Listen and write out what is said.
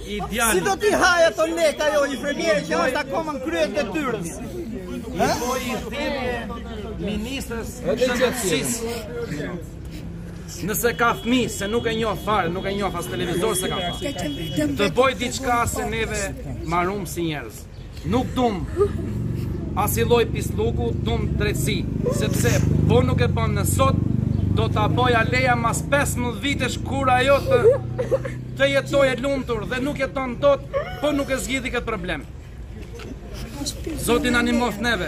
Si do t'i hajë ato lekë ajo infermiere që është akoma në krye të detyrës? I po i themi ministrës shëndetësisë. Nëse ka fëmi, se nuk e njoh fare, nuk e njohë as televizor s'e kam fare. Të boj diçka se neve marum si njerëz. Nuk dum asnjë lloj pislluku, dum drejtësi, sepse po nuk e bëmë ne sot, do ta bëj Aleja mas 15 vitesh kur ajo të të jetoj e lumtur dhe nuk jeton dot, po nuk e zgjidhi këtë problem. Zoti na nimoft neve.